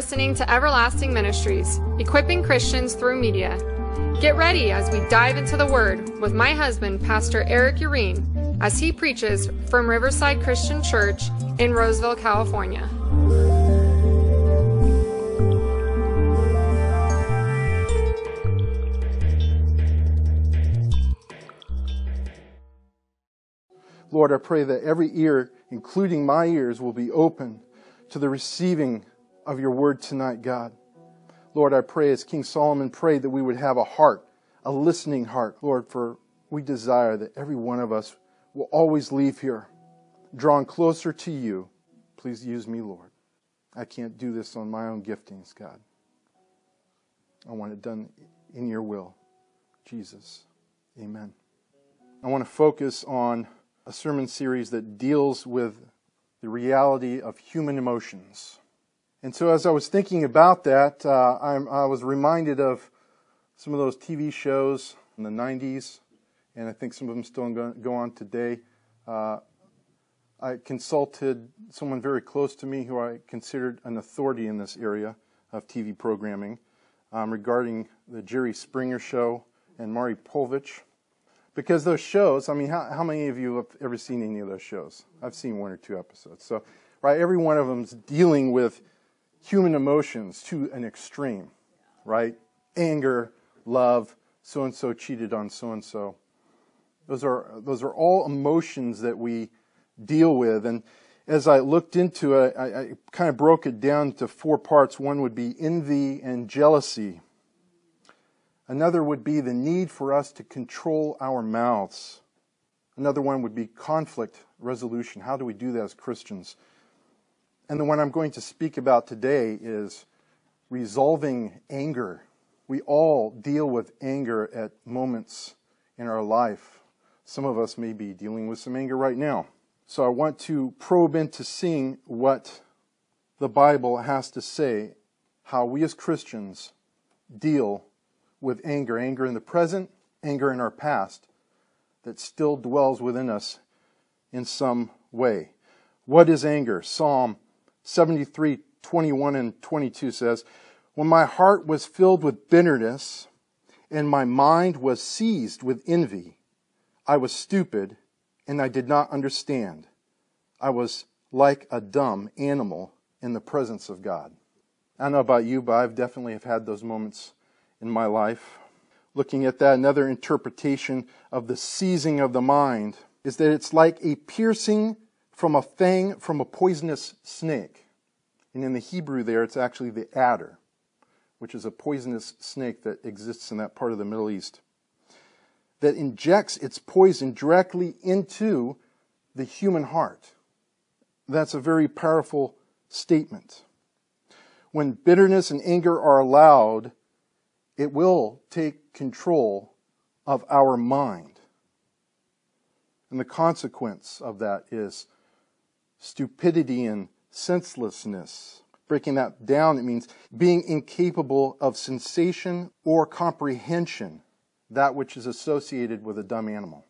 listening to Everlasting Ministries, equipping Christians through media. Get ready as we dive into the Word with my husband, Pastor Eric Euren, as he preaches from Riverside Christian Church in Roseville, California. Lord, I pray that every ear, including my ears, will be open to the receiving of your word tonight, God. Lord, I pray as King Solomon prayed that we would have a heart, a listening heart, Lord, for we desire that every one of us will always leave here drawn closer to you. Please use me, Lord. I can't do this on my own giftings, God. I want it done in your will. Jesus. Amen. I want to focus on a sermon series that deals with the reality of human emotions. And so, as I was thinking about that, uh, i was reminded of some of those TV shows in the 90s, and I think some of them still go on today. Uh, I consulted someone very close to me who I considered an authority in this area of TV programming um, regarding the Jerry Springer Show and Maury Povich. Because those shows, I mean, how, how many of you have ever seen any of those shows? I've seen one or two episodes. So, right, every one of them's dealing with human emotions to an extreme, right? Anger, love, so and so cheated on so and so. Those are those are all emotions that we deal with. And as I looked into it, I, I kind of broke it down to four parts. One would be envy and jealousy. Another would be the need for us to control our mouths. Another one would be conflict resolution. How do we do that as Christians? And the one I'm going to speak about today is resolving anger. We all deal with anger at moments in our life. Some of us may be dealing with some anger right now. So I want to probe into seeing what the Bible has to say, how we as Christians deal with anger, anger in the present, anger in our past, that still dwells within us in some way. What is anger? Psalm 73, 21 and 22 says, When my heart was filled with bitterness and my mind was seized with envy, I was stupid and I did not understand. I was like a dumb animal in the presence of God. I don't know about you, but I've definitely have had those moments in my life. Looking at that, another interpretation of the seizing of the mind is that it's like a piercing from a fang from a poisonous snake. And in the Hebrew, there, it's actually the adder, which is a poisonous snake that exists in that part of the Middle East, that injects its poison directly into the human heart. That's a very powerful statement. When bitterness and anger are allowed, it will take control of our mind. And the consequence of that is stupidity and senselessness. Breaking that down, it means being incapable of sensation or comprehension, that which is associated with a dumb animal.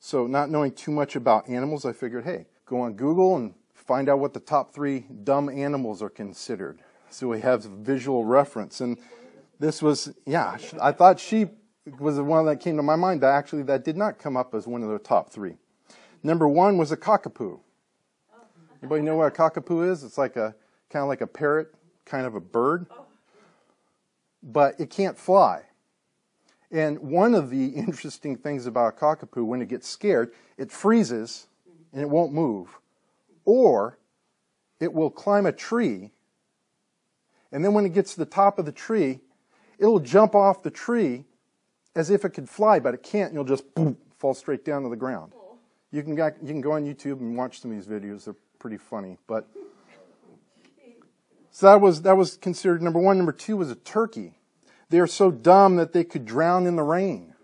So, not knowing too much about animals, I figured, hey, go on Google and find out what the top three dumb animals are considered. So we have visual reference. And this was, yeah, I thought sheep was the one that came to my mind, but actually that did not come up as one of the top three. Number one was a cockapoo. Anybody know what a cockapoo is? It's like a, kind of like a parrot, kind of a bird. But it can't fly. And one of the interesting things about a cockapoo, when it gets scared, it freezes and it won't move. Or it will climb a tree, and then when it gets to the top of the tree, it'll jump off the tree as if it could fly, but it can't, and you'll just boom, fall straight down to the ground. You can, you can go on YouTube and watch some of these videos. They're pretty funny. But so that was that was considered number one. Number two was a turkey. They are so dumb that they could drown in the rain.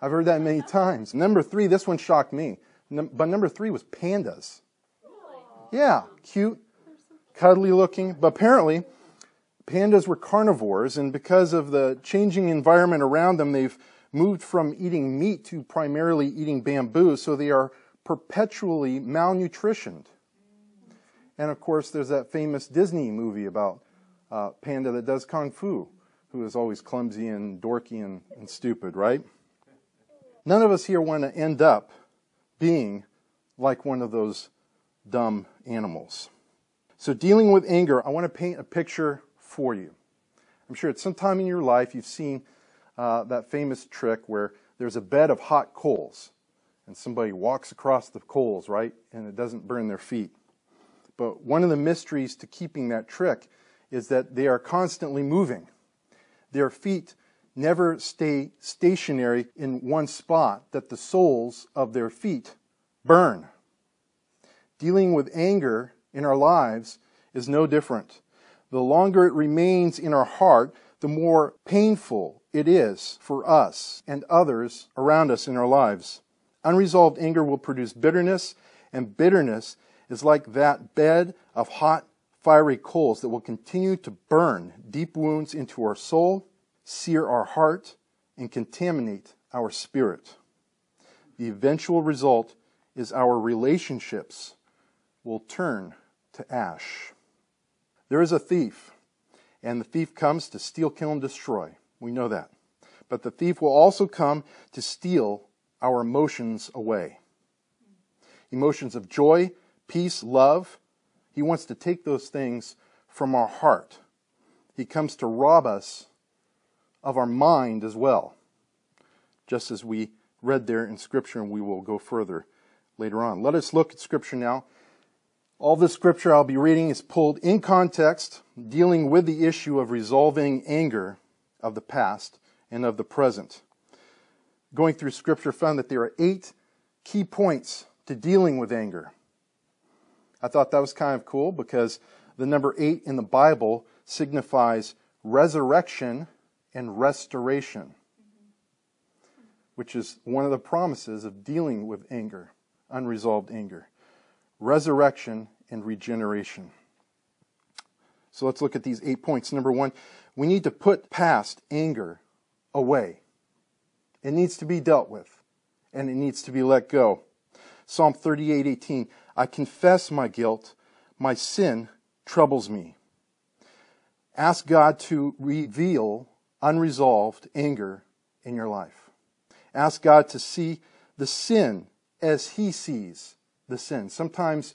I've heard that many times. Number three, this one shocked me. But number three was pandas. Yeah, cute, cuddly looking. But apparently, pandas were carnivores, and because of the changing environment around them, they've moved from eating meat to primarily eating bamboo, so they are perpetually malnutritioned. And of course, there's that famous Disney movie about uh, Panda that does Kung Fu, who is always clumsy and dorky and, and stupid, right? None of us here want to end up being like one of those dumb animals. So, dealing with anger, I want to paint a picture for you. I'm sure at some time in your life you've seen uh, that famous trick where there's a bed of hot coals and somebody walks across the coals, right? And it doesn't burn their feet. But one of the mysteries to keeping that trick is that they are constantly moving. Their feet never stay stationary in one spot, that the soles of their feet burn. Dealing with anger in our lives is no different. The longer it remains in our heart, the more painful it is for us and others around us in our lives. Unresolved anger will produce bitterness, and bitterness is like that bed of hot, fiery coals that will continue to burn deep wounds into our soul, sear our heart, and contaminate our spirit. The eventual result is our relationships will turn to ash. There is a thief, and the thief comes to steal, kill, and destroy. We know that. But the thief will also come to steal our emotions away. Emotions of joy, peace, love. He wants to take those things from our heart. He comes to rob us of our mind as well, just as we read there in Scripture, and we will go further later on. Let us look at Scripture now. All the Scripture I'll be reading is pulled in context, dealing with the issue of resolving anger of the past and of the present. Going through Scripture, found that there are eight key points to dealing with anger. I thought that was kind of cool because the number eight in the Bible signifies resurrection and restoration, which is one of the promises of dealing with anger, unresolved anger. Resurrection and regeneration. So let's look at these eight points. Number one, we need to put past anger away. It needs to be dealt with, and it needs to be let go. Psalm 38:18 I confess my guilt, my sin troubles me. Ask God to reveal unresolved anger in your life. Ask God to see the sin as He sees the sin. Sometimes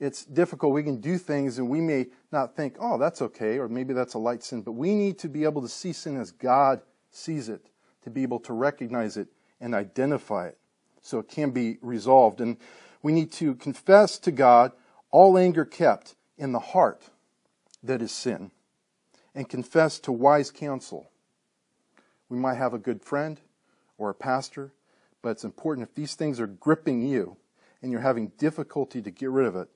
it's difficult. We can do things and we may not think, oh, that's okay, or maybe that's a light sin, but we need to be able to see sin as God sees it, to be able to recognize it and identify it so it can be resolved. And we need to confess to God all anger kept in the heart that is sin and confess to wise counsel. We might have a good friend or a pastor, but it's important if these things are gripping you and you're having difficulty to get rid of it,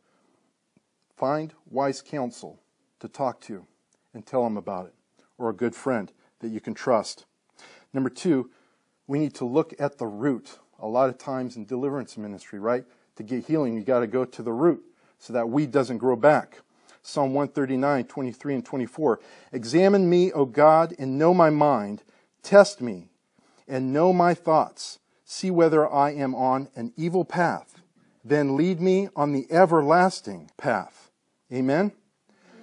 find wise counsel to talk to and tell them about it, or a good friend that you can trust. Number two, we need to look at the root. A lot of times in deliverance ministry, right? to get healing, you got to go to the root so that weed doesn't grow back. Psalm 139, 23 and 24. Examine me, O God, and know my mind. Test me and know my thoughts. See whether I am on an evil path. Then lead me on the everlasting path. Amen?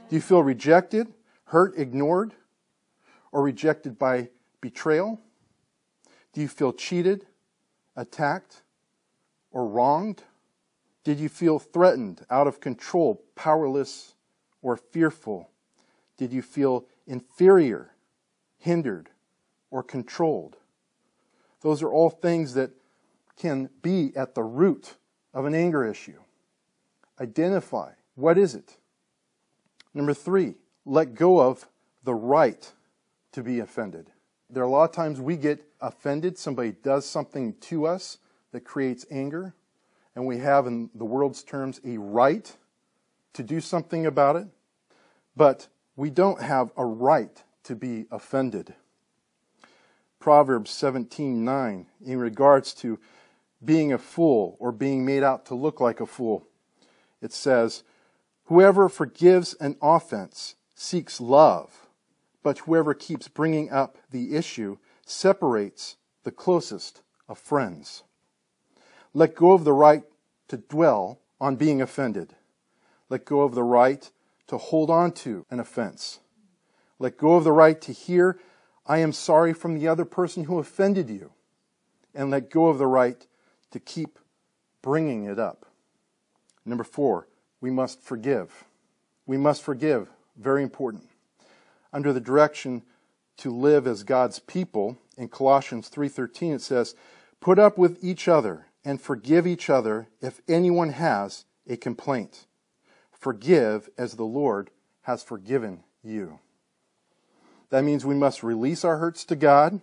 Do you feel rejected, hurt, ignored, or rejected by betrayal? Do you feel cheated, attacked, or wronged? Did you feel threatened, out of control, powerless, or fearful? Did you feel inferior, hindered, or controlled? Those are all things that can be at the root of an anger issue. Identify what is it? Number three, let go of the right to be offended. There are a lot of times we get offended. Somebody does something to us that creates anger and we have, in the world's terms, a right to do something about it, but we don't have a right to be offended. Proverbs 17:9 in regards to being a fool or being made out to look like a fool. It says, "Whoever forgives an offense seeks love, but whoever keeps bringing up the issue separates the closest of friends." Let go of the right to dwell on being offended. let go of the right to hold on to an offense. Let go of the right to hear, I am sorry from the other person who offended you. And let go of the right to keep bringing it up. Number four, we must forgive. We must forgive. Very important. Under the direction to live as God's people, in Colossians 3:13 it says, "Put up with each other and forgive each other if anyone has a complaint. Forgive as the Lord has forgiven you." That means we must release our hurts to God.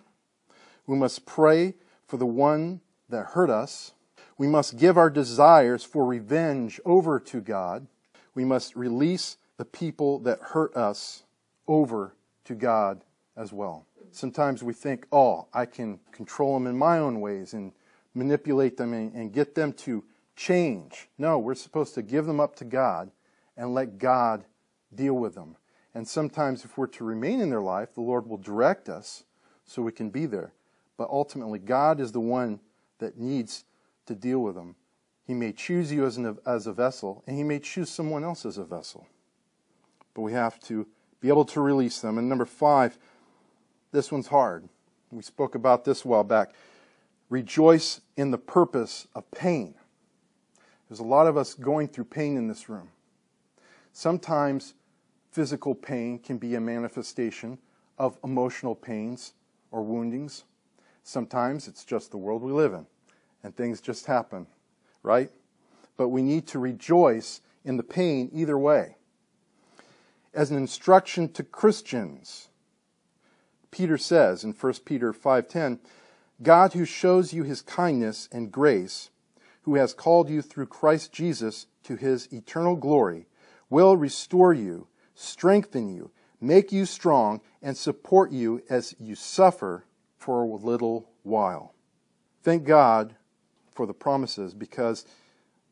We must pray for the one that hurt us. We must give our desires for revenge over to God. We must release the people that hurt us over to God as well. Sometimes we think, oh, I can control them in my own ways and manipulate them and, and get them to change. No, we're supposed to give them up to God and let God deal with them. And sometimes, if we're to remain in their life, the Lord will direct us so we can be there. But ultimately, God is the one that needs to deal with them. He may choose you as, an, as a vessel, and He may choose someone else as a vessel. But we have to be able to release them. And number five, this one's hard. We spoke about this a while back. Rejoice in the purpose of pain. There's a lot of us going through pain in this room. Sometimes physical pain can be a manifestation of emotional pains or woundings. Sometimes it's just the world we live in and things just happen, right? But we need to rejoice in the pain either way. As an instruction to Christians, Peter says in 1 Peter 5:10, God who shows you his kindness and grace, who has called you through Christ Jesus to his eternal glory, will restore you strengthen you, make you strong, and support you as you suffer for a little while. Thank God for the promises because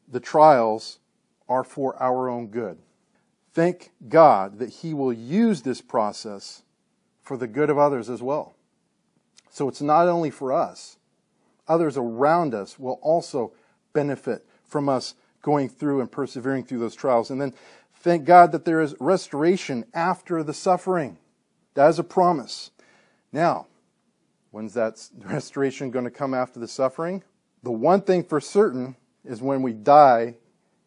the trials are for our own good. Thank God that He will use this process for the good of others as well. So it's not only for us, others around us will also benefit from us going through and persevering through those trials. And then Thank God that there is restoration after the suffering. That is a promise. Now, when's that restoration going to come after the suffering? The one thing for certain is when we die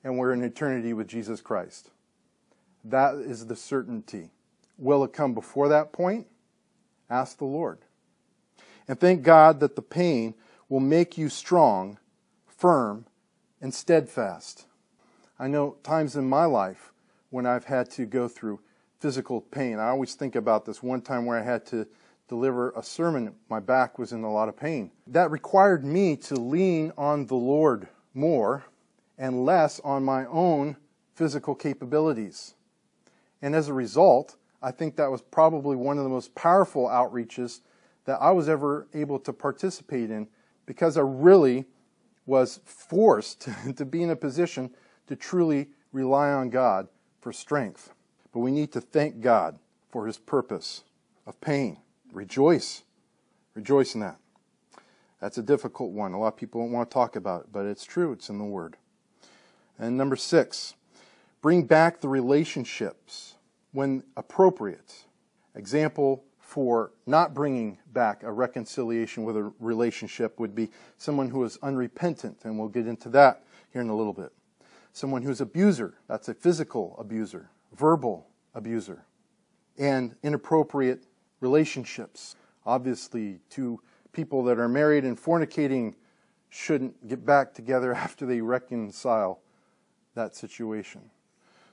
and we're in eternity with Jesus Christ. That is the certainty. Will it come before that point? Ask the Lord. And thank God that the pain will make you strong, firm, and steadfast. I know times in my life when I've had to go through physical pain. I always think about this one time where I had to deliver a sermon, my back was in a lot of pain. That required me to lean on the Lord more and less on my own physical capabilities. And as a result, I think that was probably one of the most powerful outreaches that I was ever able to participate in because I really was forced to be in a position to truly rely on God for strength. But we need to thank God for his purpose of pain. Rejoice. Rejoice in that. That's a difficult one. A lot of people don't want to talk about it, but it's true. It's in the Word. And number six, bring back the relationships when appropriate. Example for not bringing back a reconciliation with a relationship would be someone who is unrepentant, and we'll get into that here in a little bit someone who's abuser, that's a physical abuser, verbal abuser, and inappropriate relationships. Obviously, two people that are married and fornicating shouldn't get back together after they reconcile that situation.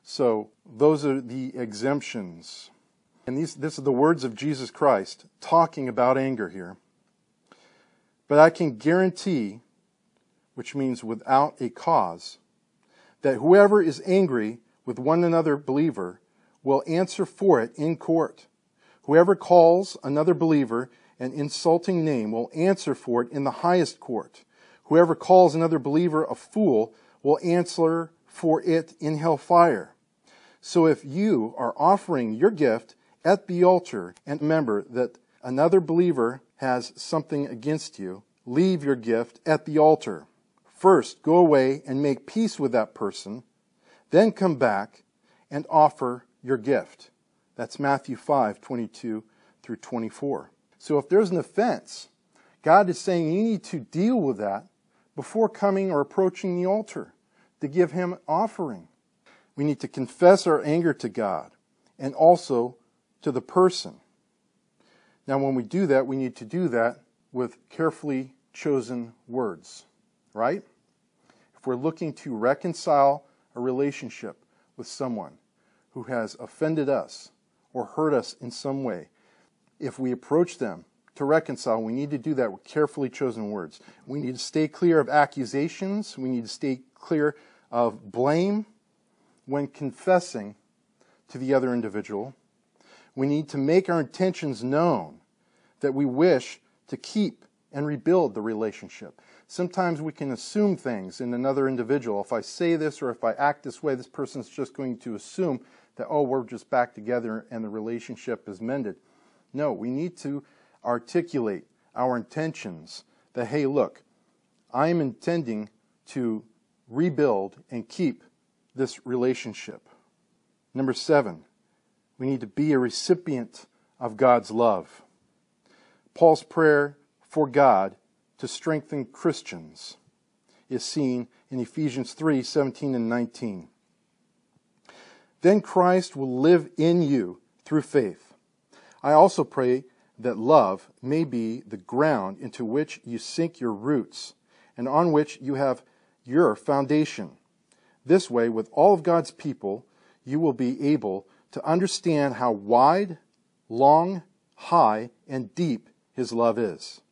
So, those are the exemptions. And these, this is the words of Jesus Christ talking about anger here. But I can guarantee, which means without a cause, that whoever is angry with one another believer will answer for it in court. Whoever calls another believer an insulting name will answer for it in the highest court. Whoever calls another believer a fool will answer for it in hellfire. So if you are offering your gift at the altar and remember that another believer has something against you, leave your gift at the altar. First, go away and make peace with that person, Then come back and offer your gift. That's Matthew 5 22 through 24. So if there's an offense, God is saying you need to deal with that before coming or approaching the altar to give Him offering. We need to confess our anger to God and also to the person. Now, when we do that, we need to do that with carefully chosen words, right? If we're looking to reconcile a relationship with someone who has offended us or hurt us in some way, if we approach them to reconcile, we need to do that with carefully chosen words. We need to stay clear of accusations. We need to stay clear of blame when confessing to the other individual. We need to make our intentions known that we wish to keep and rebuild the relationship. Sometimes we can assume things in another individual. If I say this or if I act this way, this person's just going to assume that, oh, we're just back together and the relationship is mended. No, we need to articulate our intentions that, hey, look, I am intending to rebuild and keep this relationship. Number seven, we need to be a recipient of God's love. Paul's prayer for God to strengthen Christians is seen in Ephesians 3 17 and 19. Then Christ will live in you through faith. I also pray that love may be the ground into which you sink your roots and on which you have your foundation. This way, with all of God's people, you will be able to understand how wide, long, high, and deep his love is.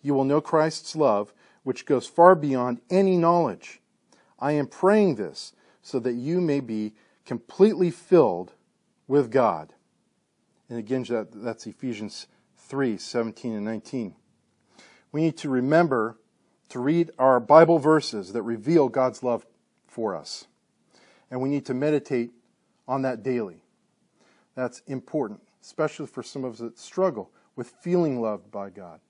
You will know Christ's love, which goes far beyond any knowledge. I am praying this so that you may be completely filled with God. And again, that, that's Ephesians 3 17 and 19. We need to remember to read our Bible verses that reveal God's love for us. And we need to meditate on that daily. That's important, especially for some of us that struggle with feeling loved by God.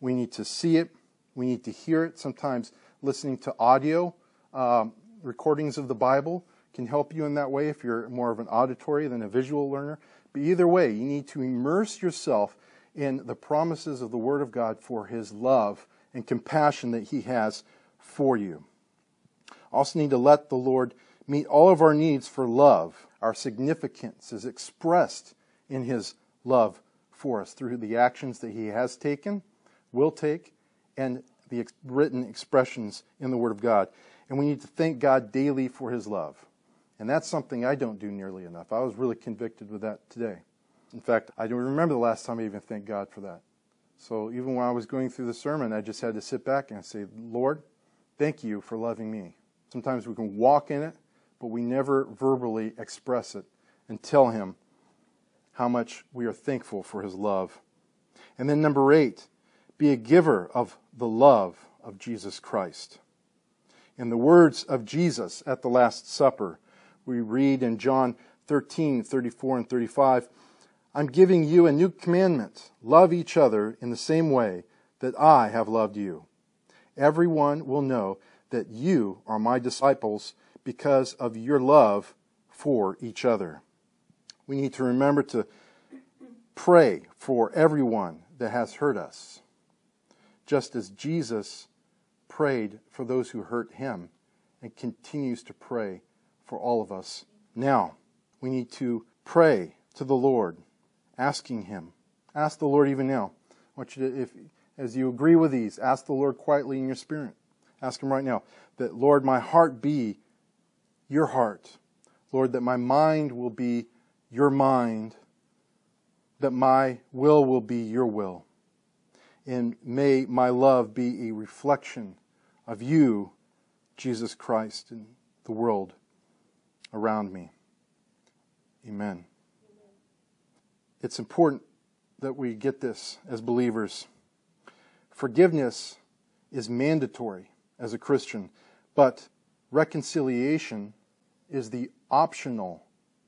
We need to see it, we need to hear it. Sometimes listening to audio um, recordings of the Bible can help you in that way if you're more of an auditory than a visual learner. But either way, you need to immerse yourself in the promises of the Word of God for His love and compassion that He has for you. Also, need to let the Lord meet all of our needs for love. Our significance is expressed in His love for us through the actions that He has taken, will take, and the written expressions in the Word of God. And we need to thank God daily for His love. And that's something I don't do nearly enough. I was really convicted with that today. In fact, I don't remember the last time I even thanked God for that. So even when I was going through the sermon, I just had to sit back and say, Lord, thank you for loving me. Sometimes we can walk in it, but we never verbally express it and tell Him how much we are thankful for His love. And then number eight, be a giver of the love of Jesus Christ. In the words of Jesus at the Last Supper, we read in John 13, 34, and 35, I'm giving you a new commandment love each other in the same way that I have loved you. Everyone will know that you are my disciples because of your love for each other. We need to remember to pray for everyone that has hurt us, just as Jesus prayed for those who hurt him and continues to pray for all of us. Now, we need to pray to the Lord asking Him. Ask the Lord even now. I want you to, if, as you agree with these, ask the Lord quietly in your spirit. Ask Him right now that, Lord, my heart be your heart. Lord, that my mind will be your mind. That my will will be your will. And may my love be a reflection of you, Jesus Christ, in the world around me. Amen it's important that we get this as believers. Forgiveness is mandatory as a Christian, but reconciliation is the optional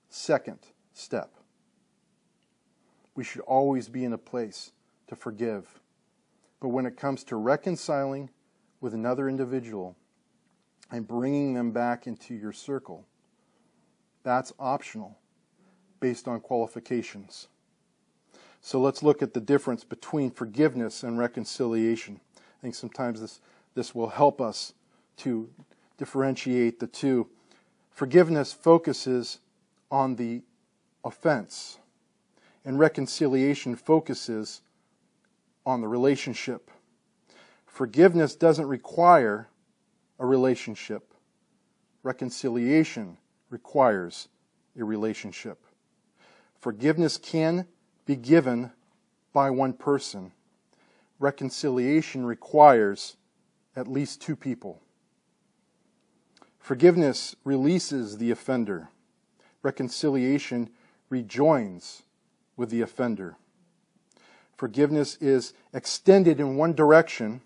second step. We should always be in a place to forgive. But when it comes to reconciling with another individual, and bringing them back into your circle. That's optional based on qualifications. So let's look at the difference between forgiveness and reconciliation. I think sometimes this, this will help us to differentiate the two. Forgiveness focuses on the offense, and reconciliation focuses on the relationship. Forgiveness doesn't require a relationship, reconciliation requires a relationship. Forgiveness can be given by one person. Reconciliation requires at least two people. Forgiveness releases the offender. Reconciliation rejoins with the offender. Forgiveness is extended in one direction,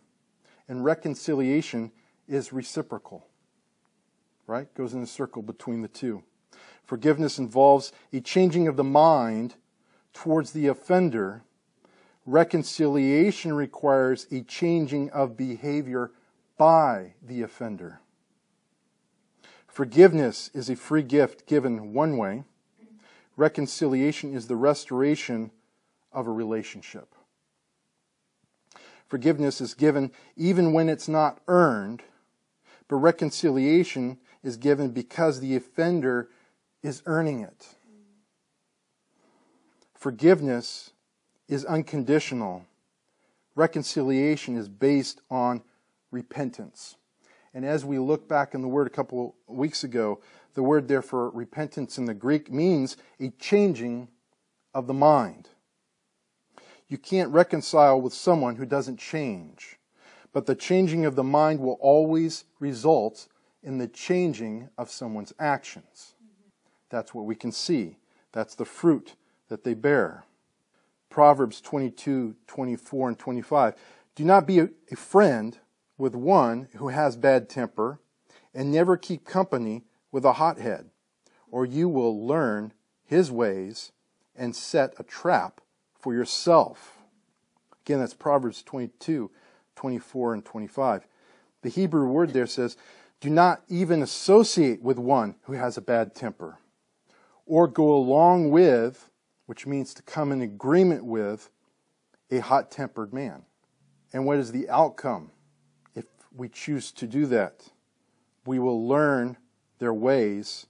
and reconciliation is reciprocal. Right? Goes in a circle between the two. Forgiveness involves a changing of the mind towards the offender. Reconciliation requires a changing of behavior by the offender. Forgiveness is a free gift given one way. Reconciliation is the restoration of a relationship. Forgiveness is given even when it's not earned, but reconciliation is given because the offender is earning it. Forgiveness is unconditional. Reconciliation is based on repentance. And as we look back in the word a couple weeks ago, the word there for repentance in the Greek means a changing of the mind. You can't reconcile with someone who doesn't change. But the changing of the mind will always result in the changing of someone's actions. That's what we can see. That's the fruit that they bear. Proverbs 22, 24, and 25. Do not be a friend with one who has bad temper, and never keep company with a hothead, or you will learn his ways and set a trap for yourself. Again, that's Proverbs 22, 24, and 25. The Hebrew word there says, Do not even associate with one who has a bad temper, or go along with, which means to come in agreement with, a hot tempered man. And what is the outcome? If we choose to do that, we will learn their ways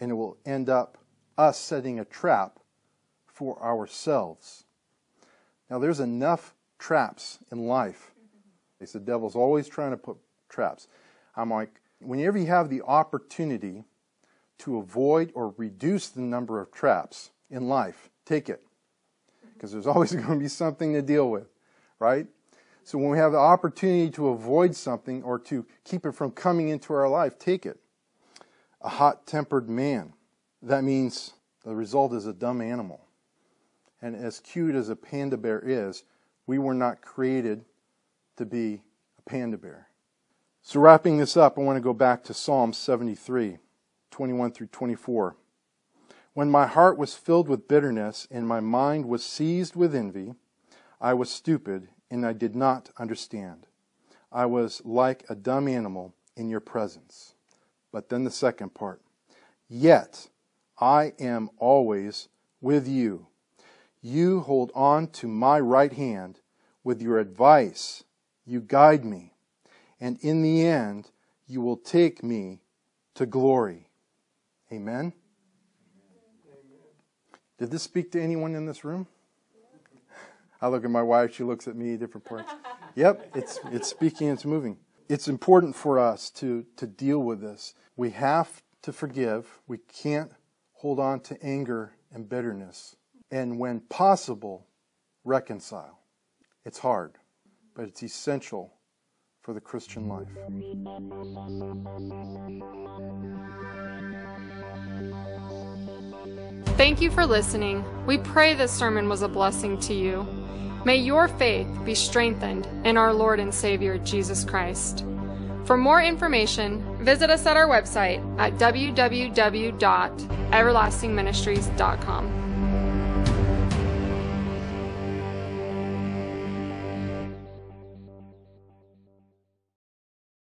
and it will end up us setting a trap for ourselves. Now, there's enough traps in life. They said, the devil's always trying to put traps. I'm like, whenever you have the opportunity to avoid or reduce the number of traps in life, take it. Because there's always going to be something to deal with, right? So when we have the opportunity to avoid something or to keep it from coming into our life, take it. A hot tempered man. That means the result is a dumb animal. And as cute as a panda bear is, we were not created to be a panda bear. So wrapping this up, I want to go back to Psalm 73, 21 through 24. When my heart was filled with bitterness and my mind was seized with envy, I was stupid and I did not understand. I was like a dumb animal in your presence. But then the second part. Yet I am always with you. You hold on to my right hand. With your advice, you guide me. And in the end, you will take me to glory. Amen. Did this speak to anyone in this room? I look at my wife, she looks at me, different parts. yep, it's, it's speaking, it's moving. It's important for us to, to deal with this. We have to forgive. We can't hold on to anger and bitterness. And when possible, reconcile. It's hard, but it's essential for the Christian life. Thank you for listening. We pray this sermon was a blessing to you. May your faith be strengthened in our Lord and Savior Jesus Christ. For more information, visit us at our website at www.everlastingministries.com.